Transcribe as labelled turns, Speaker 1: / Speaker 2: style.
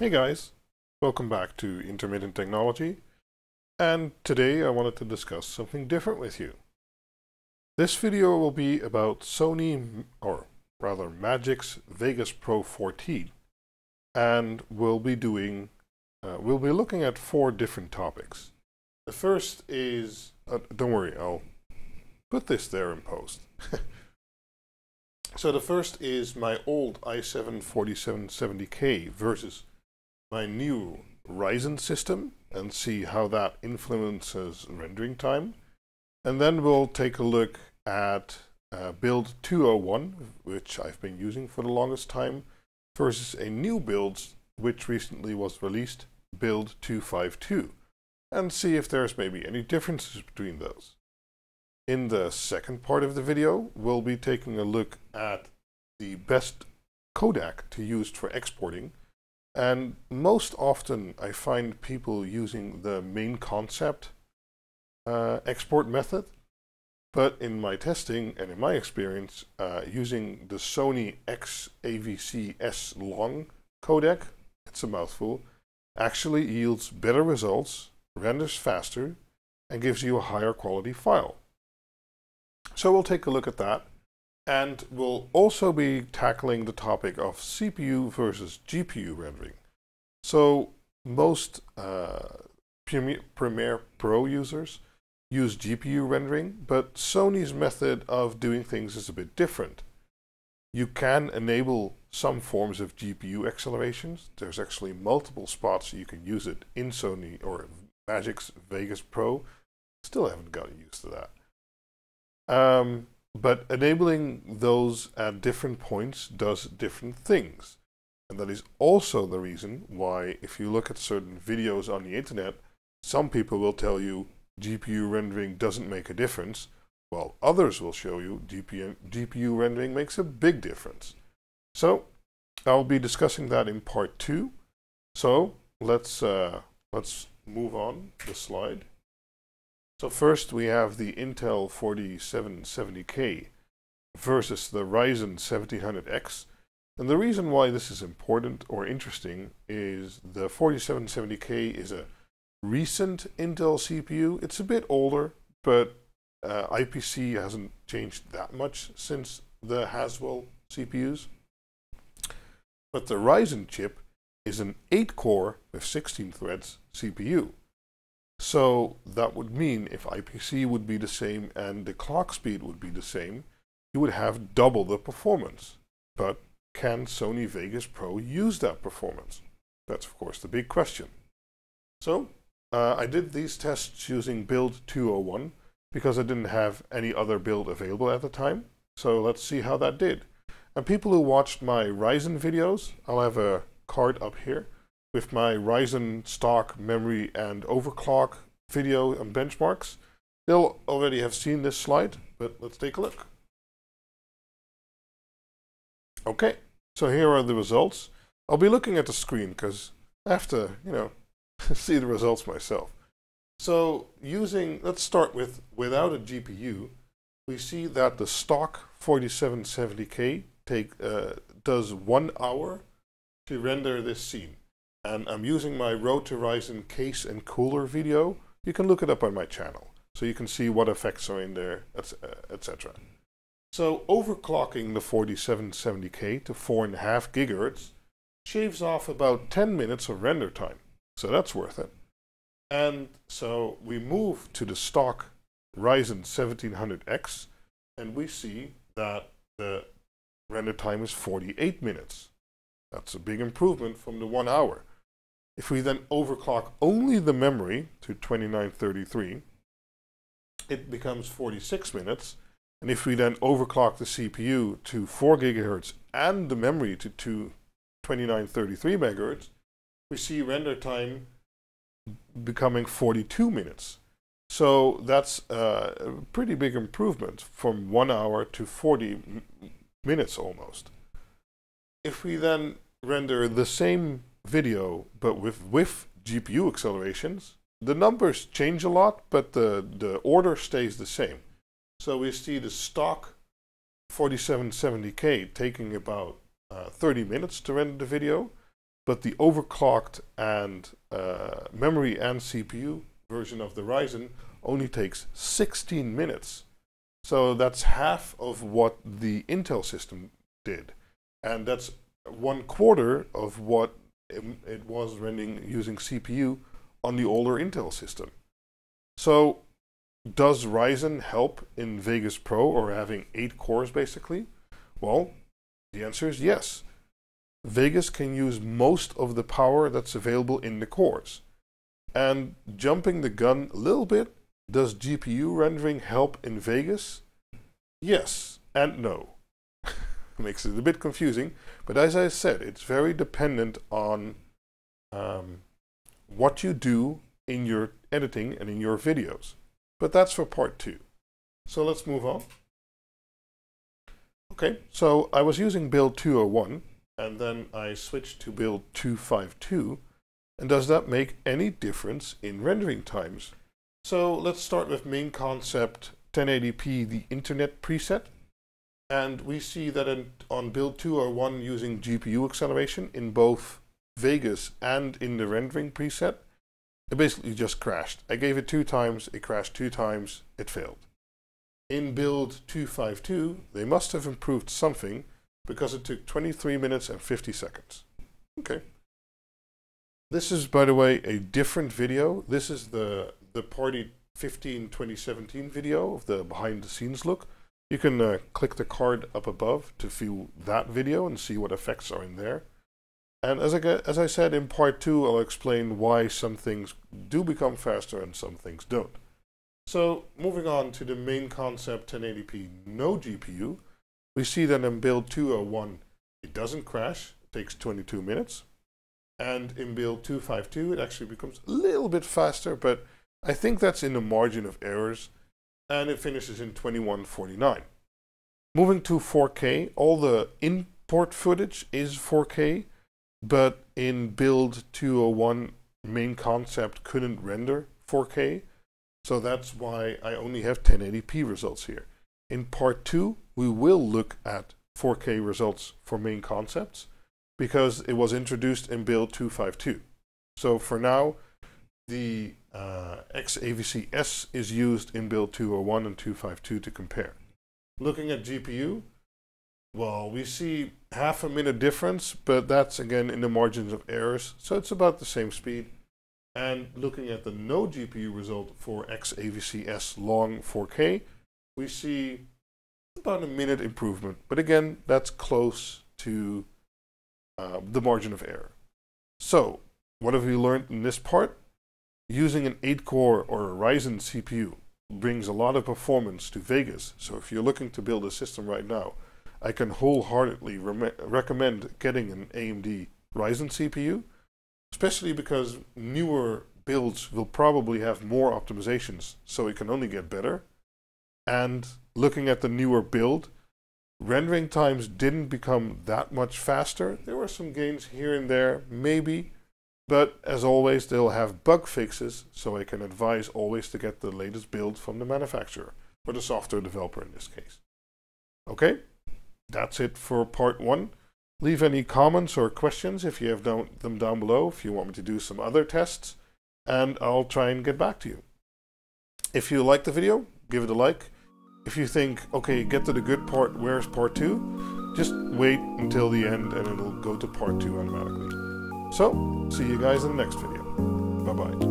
Speaker 1: Hey guys, welcome back to Intermittent Technology, and today I wanted to discuss something different with you. This video will be about Sony, or rather Magix Vegas Pro 14, and we'll be doing, uh, we'll be looking at four different topics. The first is, uh, don't worry, I'll put this there in post. so the first is my old i7 4770K versus my new Ryzen system and see how that influences rendering time. And then we'll take a look at uh, build 201, which I've been using for the longest time, versus a new build which recently was released, build 252, and see if there's maybe any differences between those. In the second part of the video, we'll be taking a look at the best codec to use for exporting and most often I find people using the MainConcept uh, export method. But in my testing and in my experience, uh, using the Sony XAVC S Long codec, it's a mouthful, actually yields better results, renders faster, and gives you a higher quality file. So we'll take a look at that. And we'll also be tackling the topic of CPU versus GPU rendering. So most uh, Premiere Pro users use GPU rendering, but Sony's method of doing things is a bit different. You can enable some forms of GPU accelerations. There's actually multiple spots you can use it in Sony or Magix Vegas Pro. Still haven't gotten used to that. Um, but enabling those at different points does different things. And that is also the reason why if you look at certain videos on the internet, some people will tell you GPU rendering doesn't make a difference, while others will show you GPU, GPU rendering makes a big difference. So I'll be discussing that in part two. So let's, uh, let's move on the slide. So first we have the Intel 4770K versus the Ryzen 1700X. And the reason why this is important or interesting is the 4770K is a recent Intel CPU. It's a bit older, but uh, IPC hasn't changed that much since the Haswell CPUs. But the Ryzen chip is an 8-core with 16 threads CPU. So that would mean if IPC would be the same and the clock speed would be the same, you would have double the performance. But can Sony Vegas Pro use that performance? That's of course the big question. So uh, I did these tests using build 201 because I didn't have any other build available at the time. So let's see how that did. And people who watched my Ryzen videos, I'll have a card up here with my Ryzen stock memory and overclock video and benchmarks. They'll already have seen this slide, but let's take a look. Okay, so here are the results. I'll be looking at the screen because I have to, you know, see the results myself. So using, let's start with without a GPU, we see that the stock 4770K take uh, does one hour to render this scene. And I'm using my Road to Ryzen case and cooler video. You can look it up on my channel. So you can see what effects are in there, etc. Uh, so overclocking the 4770K to 4.5 gigahertz shaves off about 10 minutes of render time. So that's worth it. And so we move to the stock Ryzen 1700X and we see that the render time is 48 minutes. That's a big improvement from the one hour. If we then overclock only the memory to 2933, it becomes 46 minutes. And if we then overclock the CPU to 4 gigahertz and the memory to 2933 megahertz, we see render time becoming 42 minutes. So that's a pretty big improvement from 1 hour to 40 minutes almost. If we then render the same video, but with, with GPU accelerations, the numbers change a lot, but the, the order stays the same. So we see the stock 4770K taking about uh, 30 minutes to render the video, but the overclocked and uh, memory and CPU version of the Ryzen only takes 16 minutes. So that's half of what the Intel system did. And that's one quarter of what it was running using CPU on the older Intel system. So does Ryzen help in Vegas Pro or having eight cores basically? Well, the answer is yes. Vegas can use most of the power that's available in the cores. And jumping the gun a little bit, does GPU rendering help in Vegas? Yes and no. Makes it a bit confusing, but as I said, it's very dependent on um, what you do in your editing and in your videos. But that's for part two. So let's move on. Okay, so I was using build 201 and then I switched to build 252. And does that make any difference in rendering times? So let's start with MainConcept 1080p, the internet preset. And we see that in, on build 2 or 1 using GPU acceleration in both Vegas and in the rendering preset, it basically just crashed. I gave it two times, it crashed two times, it failed. In build 252, they must have improved something because it took 23 minutes and 50 seconds. Okay. This is, by the way, a different video. This is the, the Party 15 2017 video of the behind the scenes look. You can uh, click the card up above to view that video and see what effects are in there. And as I, as I said in part two, I'll explain why some things do become faster and some things don't. So moving on to the MainConcept 1080p no GPU, we see that in build 201 it doesn't crash, it takes 22 minutes. And in build 252 it actually becomes a little bit faster, but I think that's in the margin of errors. And it finishes in 2149. Moving to 4K, all the import footage is 4K, but in build 201 MainConcept couldn't render 4K. So that's why I only have 1080p results here. In part 2, we will look at 4K results for MainConcepts because it was introduced in build 252. So for now, the uh, XAVC-S is used in build 201 and 252 to compare. Looking at GPU, well, we see half a minute difference, but that's again in the margins of errors, so it's about the same speed. And looking at the no GPU result for XAVC-S long 4K, we see about a minute improvement. But again, that's close to uh, the margin of error. So, what have we learned in this part? Using an 8-core or a Ryzen CPU brings a lot of performance to Vegas. So if you're looking to build a system right now, I can wholeheartedly re recommend getting an AMD Ryzen CPU, especially because newer builds will probably have more optimizations, so it can only get better. And looking at the newer build, rendering times didn't become that much faster. There were some gains here and there, maybe, but as always, they'll have bug fixes, so I can advise always to get the latest build from the manufacturer, or the software developer in this case. Okay? that's it for part one. Leave any comments or questions if you have them down below, if you want me to do some other tests, and I'll try and get back to you. If you like the video, give it a like. If you think, okay, get to the good part, where's part two? Just wait until the end and it'll go to part two automatically. So, see you guys in the next video. Bye-bye.